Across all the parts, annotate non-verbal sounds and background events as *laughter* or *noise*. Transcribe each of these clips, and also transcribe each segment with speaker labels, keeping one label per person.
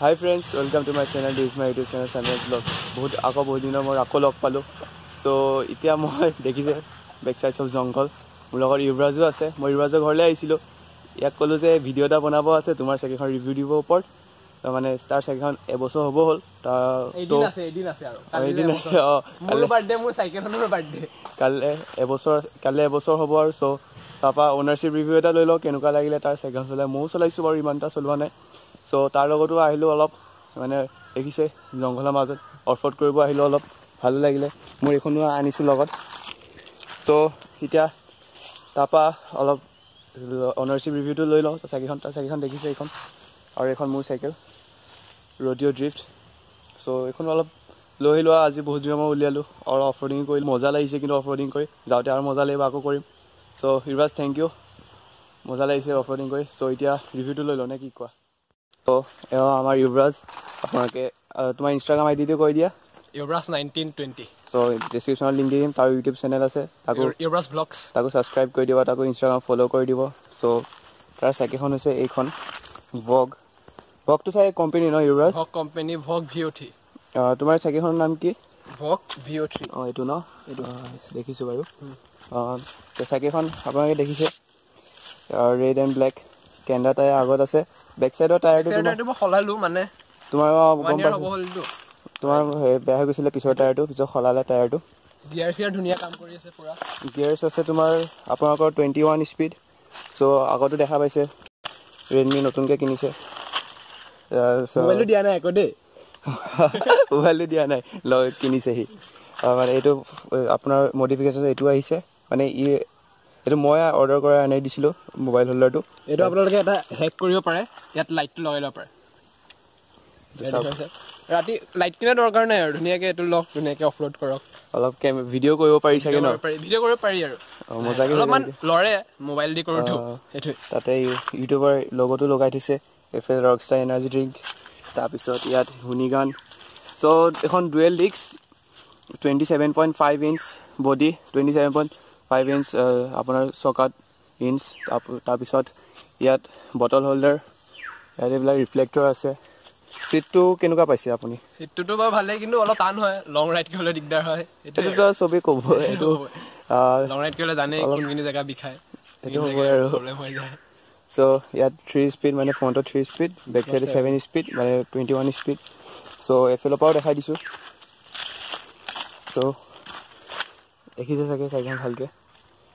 Speaker 1: Hi friends welcome to my channel this my YouTube channel channel vlog বহুত আকৌ বহুত দিনৰ মই আকৌ লগ পালোঁ। চ' এতিয়া মই *laughs* দেখিছে বেক চাইড চব জংঘল। মোৰ লগত ইউবৰাজো আছে মই ইউবৰাজৰ ঘৰলৈ আহিছিলোঁ। ইয়াক ক'লোঁ যে ভিডিঅ' এটা বনাব আছে তোমাৰ চাইকেলখন ৰিভিউ দিব ওপৰত। তাৰমানে তাৰ চাইকেলখন এবছৰ হ'ব হ'ল। কাইলৈ এবছৰ। কাইলৈ এবছৰ হ'ব আৰু চ' তাৰপৰা অ'নাৰশ্বিপ ৰিভিউ এটা লৈ লওঁ কেনেকুৱা লাগিলে তাৰ চাইকেলখন চলাই ময়ো চলাইছোঁ বাৰু ইমান এটা চলোৱা নাই। চ' তাৰ লগতো আহিলোঁ অলপ মানে দেখিছে জংঘলৰ মাজত। অফৰোড কৰিব আহিলোঁ অলপ ভালো লাগিলে। মোৰ এইখনো আনিছোঁ লগত। চ' এতিয়া তাৰপৰা অলপ অ'নাৰশ্বিপ ৰিভিউটো লৈ লওঁ। চাইকেলখন তাৰ চাইকেলখন দেখিছে এইখন। আৰু এইখন মোৰ চাইকেল ৰডিঅ' ড্ৰিফ্ট চ' এইখন অলপ লৈ আহিলোঁ আজি বহুত দিনৰ মই উলিয়ালোঁ। আৰু অফ ৰ'ডিং কৰিলোঁ। মজা লাগিছে কিন্তু অফ ৰ'ডিং কৰি। যাওঁতে আৰু মজা লাগিব আকৌ কৰিম। চ' ইউৰাজ থেংক ইউ মজা লাগিছে অফ ৰ'ডিং কৰি। চ' এতিয়া ৰিভিউটো লৈ লওঁ নে কি কোৱা? চ' এওঁ আমাৰ ইউৰাজ আপোনালোকে তোমাৰ ইনষ্টাগ্ৰাম আই ডিটো কৈ দিয়া।
Speaker 2: ইউব্ৰাছ নাইনটিন টুৱেণ্টি
Speaker 1: চ' ডিছক্ৰিপশ্যনত লিংক দি দিম। তাৰ ইউটিউব চেনেল আছে। তাকো
Speaker 2: ইউব্ৰাছ ব্লগছ
Speaker 1: তাকো ছাবস্ক্ৰাইব কৰি দিব তাকো ইনষ্টাগ্ৰাম ফ'ল' কৰি দিব। চ' তাৰ চাইকেলখন হৈছে এইখন ভগ ভগটো চাই কোম্পানী ন ইউৰাজ
Speaker 2: ভগ কোম্পানী ভগ ভি অ' থ্ৰী
Speaker 1: তোমাৰ চাইকেলখনৰ নাম কি?
Speaker 2: ভগ ভি অ' থ্ৰী
Speaker 1: অঁ এইটো ন? এইটো। দেখিছোঁ বাৰু। অঁ চাইকেলখন আপোনালোকে দেখিছে। Red and black Kenda tyre আগত আছে। বেক চাইডৰ টায়াৰটো
Speaker 2: মই সলালোঁ মানে।
Speaker 1: তোমাৰ গম পাইছোঁ। তোমাৰ বেয়া হৈ গৈছিলে পিছৰ টায়াৰটো। পিছত সলালে টায়াৰটো।
Speaker 2: ডি আৰ চি আৰ ধুনীয়া কাম কৰি আছে পূৰা।
Speaker 1: গিয়াৰ্ছ আছে তোমাৰ আপোনালোকৰ টুৱেণ্টি ওৱান স্পীড চ' আগতো দেখা পাইছে। ৰেডমি নতুনকৈ কিনিছে।
Speaker 2: মোবাইলটো দিয়া নাই আকৌ দেই।
Speaker 1: মোবাইলটো দিয়া নাই। লৈ কিনিছেহি। মানে এইটো আপোনাৰ মডিফিকেশ্যন এইটো আহিছে মানে ই এইটো মই অৰ্ডাৰ কৰা আনি দিছিলোঁ মোবাইল হোল্ডাৰটো
Speaker 2: এইটো আপোনালোকে এটা হেক কৰিব পাৰে ইয়াত লাইটটো লগাই ল'ব পাৰে। ৰাতি লাইট কিনা দৰকাৰ নাই আৰু ধুনীয়াকৈ এইটো লওক ধুনীয়াকৈ অফলোড কৰক।
Speaker 1: অলপ ভিডিঅ' কৰিব পাৰি চাগে ন?
Speaker 2: ভিডিঅ' কৰিব পাৰি আৰু।
Speaker 1: মজাকে
Speaker 2: অলপমান লৰে মোবাইল দি
Speaker 1: অঁ।
Speaker 2: সেইটোৱে।
Speaker 1: তাতে ইউ- ইউটিউবৰ লগতো লগাই থৈছে এইফালে ৰকষ্টাৰ এনাৰ্জি ড্ৰিংক তাৰপিছত ইয়াত হুনিগান চ' এখন dual disc twenty seven point five inch body twenty seven point five inch আপোনাৰ চকাত ইঞ্চ তাৰপ- তাৰপিছত ইয়াত বটল হোল্ডাৰ ইয়াত এইবিলাক ৰিফ্লেক্টৰ আছে। চিটটো কেনেকুৱা পাইছে আপুনি?
Speaker 2: চিটটোতো বাৰু ভালেই কিন্তু অলপ টান হয়। লং ৰাইড কৰিবলৈ দিগদাৰ হয়।
Speaker 1: এইটোতো চবেই ক'ব এইটো
Speaker 2: লং ৰাইড জানেই
Speaker 1: অলপ-
Speaker 2: কোনখিনি জেগা বিষায়।
Speaker 1: সেইটো হ'বই আৰু।
Speaker 2: প্ৰব্লেম হৈ যায়।
Speaker 1: চ' ইয়াত থ্ৰী স্পীড মানে ফ্ৰণ্টত থ্ৰী স্পীড বেক চাইডে ছেভেন স্পীড মানে টুৱেণ্টি ওৱান স্পীড চ' এইফালৰ পৰাও দেখাই দিছোঁ। চ' দেখিছে চাগে চাইকেলখন ভালকৈ।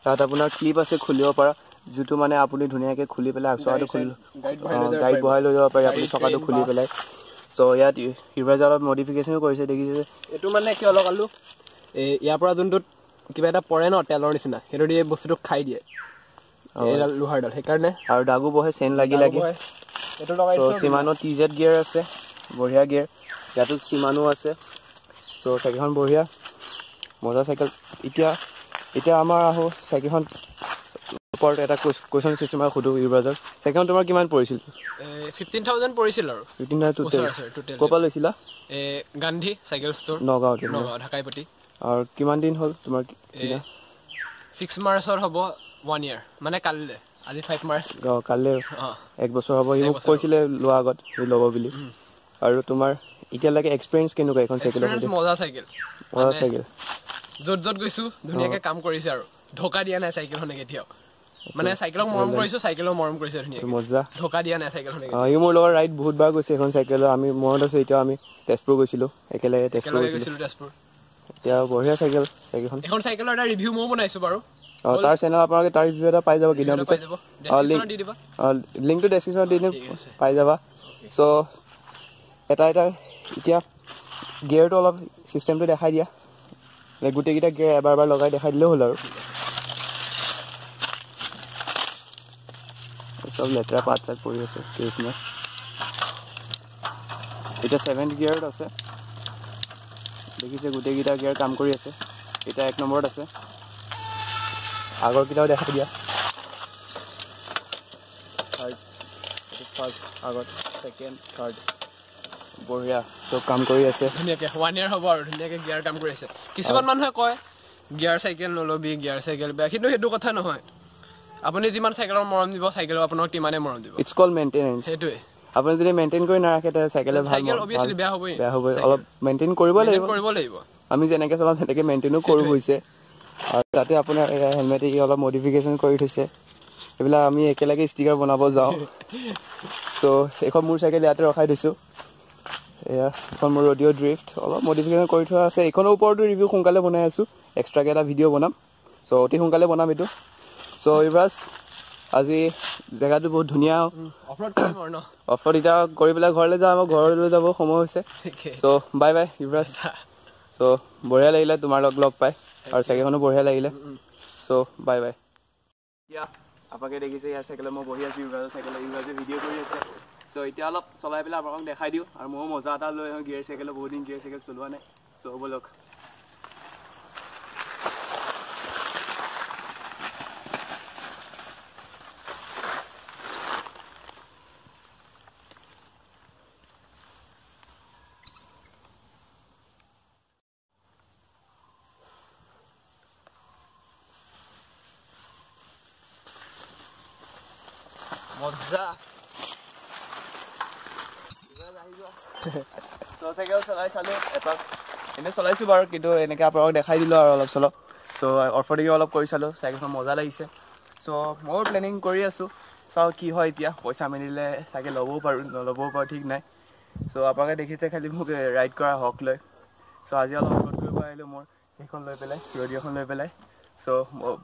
Speaker 1: তাত আপোনাৰ ক্লিপ আছে খুলিব পৰা। যিটো মানে আপুনি ধুনীয়াকৈ খুলি পেলাই চকাটো খুলি
Speaker 2: গাড়ীত বহাই লৈ যাব
Speaker 1: পাৰি। আপুনি চকাটো খুলি। পেলাই। চ' ইয়াত ইউৰাজে অলপ মডিফিকেশ্যনো কৰিছে দেখিছে
Speaker 2: এইটো মানে কিয় লগালোঁ? এই ইয়াৰ পৰা যোনটোত কিবা এটা পৰে ন তেলৰ নিচিনা সেইটো দি এই বস্তুটো খাই দিয়ে। এইডাল লোহাৰডাল। সেইকাৰণে
Speaker 1: আৰু দাগো বহে চেন লাগি লাগি। চ' চিমানো টি জেড গিয়াৰ আছে বঢ়িয়া গিয়াৰ। ইয়াতো চিমানো আছে। চ' চাইকেলখন বঢ়িয়া। মজা চাইকেল। এতিয়া এতিয়া আমাৰ আহোঁ চাইকেলখন ওপৰত এটা কুৱেশ্যন চিষ্টেম সুধোঁ ইউৰাজক চাইকেলখন তোমাৰ কিমান পৰিছিল?
Speaker 2: ফিফটিন থাউজেণ্ড পৰিছিল আৰু।
Speaker 1: ফিফটিন টোটেল
Speaker 2: আছে, total।
Speaker 1: ক'ৰ পৰা লৈছিলা?
Speaker 2: Gandhi cycle store.
Speaker 1: নগাঁৱতে ন?
Speaker 2: নগাঁও ঢাকাইপতি।
Speaker 1: আৰু কিমান দিন হ'ল তোমাৰ
Speaker 2: ছিক্স মাৰ্চত হ'ব। ওৱান ইয়াৰ মানে কালিলৈ। আজি ফাইভ মাৰ্চ
Speaker 1: অঁ কাইলৈ
Speaker 2: অঁ।
Speaker 1: এক বছৰ হ'ব। সি মোক কৈছিলে লোৱা আগত সি ল'ব বুলি। আৰু তোমাৰ এতিয়ালৈকে এক্সপিৰিয়েঞ্চ কেনেকুৱা এইখন চাইকেলৰ
Speaker 2: মজা চাইকেল
Speaker 1: মজা চাইকেল
Speaker 2: য'ত য'ত গৈছোঁ ধুনীয়াকৈ কাম কৰিছে আৰু। ঢকা দিয়া নাই চাইকেলখনে কেতিয়াও। মানে চাইকেলক মৰম কৰিছোঁ চাইকেলক মৰম কৰিছে ধুনীয়াকৈ।
Speaker 1: মজা।
Speaker 2: ঢকা দিয়া নাই চাইকেলখনে
Speaker 1: অঁ ই মোৰ লগত ৰাইড বহুতবাৰ গৈছে এখন চাইকেলত আমি মনত আছে এতিয়া আমি তেজপুৰ গৈছিলোঁ। একেলগে তেজপুৰ গৈছিলোঁ।
Speaker 2: গৈছিলোঁ তেজপুৰ।
Speaker 1: এতিয়া বঢ়িয়া চাইকেল চাইকেলখন
Speaker 2: এখন চাইকেলৰ এটা ৰিভিউ ময়ো বনাইছোঁ বাৰু।
Speaker 1: অঁ তাৰ চেনেল আপোনালোকে তাৰ ৰিভিউ এটা পাই যাব কেইদিনৰ
Speaker 2: পাই
Speaker 1: পিছত। অঁ লিংক
Speaker 2: ডেছক্ৰিপশ্যনত দি দিবা।
Speaker 1: অঁ লিংকটো ডেছক্ৰিপশ্যনত দি দিম। পাই যাবা। চ' এটা এটা এতিয়া গিয়াৰটো অলপ ছিষ্টেমটো দেখাই দিয়া। গোটেইকেইটা গিয়াৰ এবাৰ এবাৰ লগাই দেখাই দিলেও হ'ল আৰু। চব লেতেৰা পাত চাত পৰি আছে কেছনা এতিয়া ছেভেন্থ গিয়াৰত আছে। দেখিছে গোটেইকেইটা গিয়াৰ কাম কৰি আছে। এতিয়া এক নম্বৰত আছে। আগৰকেইটাও দেখাই দিয়া। থাৰ্ড ফাৰ্ষ্ট আগত ছেকেণ্ড থাৰ্ড বঢ়িয়া চব কাম কৰি আছে।
Speaker 2: ধুনীয়াকৈ ওৱান ইয়াৰ হ'ব আৰু ধুনীয়াকৈ গিয়াৰ কাম কৰি আছে। কিছুমান মানুহে কয় গিয়াৰ চাইকেল নল'বি গিয়াৰ চাইকেল বেয়া কিন্তু সেইটো কথা নহয়। আপুনি যিমান চাইকেলৰ মৰম দিব চাইকেলৰ আপোনাক তিমানে মৰম দিব।
Speaker 1: ইটছ কল মেইনটেনেঞ্চ
Speaker 2: সেইটোৱে।
Speaker 1: আপুনি যদি মেইনটেইন কৰি নাৰাখে তেতিয়া চাইকেলে ভাল
Speaker 2: চাইকেল
Speaker 1: ভাল-
Speaker 2: অভিয়াছলি বেয়া হ'বই।
Speaker 1: বেয়া হ'বই। অলপ মেইনটেইন কৰিব লাগিব।
Speaker 2: কৰিব লাগিব।
Speaker 1: আমি যেনেকৈ চলাওঁ তেনেকৈ মেইনটেইনো কৰোঁ হৈছে। আৰু তাতে আপোনাৰ হেলমেট অলপ মডিফিকেশ্যন কৰি থৈছে। এইবিলাক আমি একেলগে ষ্টিকাৰ বনাব যাওঁ। *laughs* চ' এইখন মোৰ চাইকেল ইয়াতে ৰখাই দিছোঁ এয়া এখন মোৰ ৰডিঅ' ড্ৰিফ্ট অলপ মডিফিকেশ্যন কৰি থোৱা আছে। এইখনৰ ওপৰতো ৰিভিউ সোনকালে বনাই আছোঁ। এক্সট্ৰাকৈ এটা ভিডিঅ' বনাম। চ' অতি সোনকালে বনাম এইটো। চ' ইভাজ আজি জেগাটো বহুত ধুনীয়া।
Speaker 2: অফৰোড
Speaker 1: অফত *coughs* এতিয়া কৰি পেলাই ঘৰলৈ যাওঁ। আমাৰ ঘৰলৈ যাব সময় হৈছে। চ' বাই বাই ইভৰাজ চ' বঢ়িয়া লাগিলে তোমাৰ লগ লগ পাই। আৰু চাইকেলখনো বঢ়িয়া লাগিলে। চ' বাই বাই এতিয়া আপোনালোকে দেখিছে ইয়াৰ চাইকেলত মই বহি আছোঁ ইভৰাজৰ চাইকেলত ইভৰাজে ভিডিঅ' কৰি আছে। চ' এতিয়া অলপ চলাই পেলাই আপোনালোকক দেখাই দিওঁ আৰু ময়ো মজা এটা লৈ আহোঁ গিয়েৰ চাইকেলত বহুত দিন গিয়েৰ চাইকেল চলোৱা নাই। চ' ব'লক
Speaker 2: মজা
Speaker 1: চাইকেল চলাইছোঁ বাৰু কিন্তু এনেকৈ আপোনালোকক দেখাই দিলোঁ আৰু অলপ চলপ। চ' অফৰডিঙো অলপ কৰি চালোঁ চাইকেলখন মজা লাগিছে। চ' ময়ো প্লেনিং কৰি আছোঁ। চাওঁ কি হয় এতিয়া পইচা মিলিলে চাগে ল'বও পাৰোঁ নল'বও পাৰোঁ ঠিক নাই। চ' আপোনালোকে দেখিছে খালি মোক ৰাইড কৰা হক লৈ। চ' আজি অলপ ৰেকৰ্ড কৰিব আহিলোঁ মোৰ সেইখন লৈ পেলাই ৰেডিঅ'খন লৈ পেলাই। চ'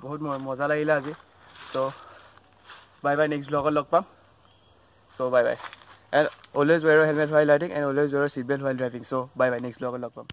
Speaker 1: বহুত মজা লাগিলে আজি। চ' বাই বাই নেক্সট ব্লগত লগ পাম so' bye bye and always wear helmet while riding and always wear a seatbelt while driving so bye bye next vlog লগ পাম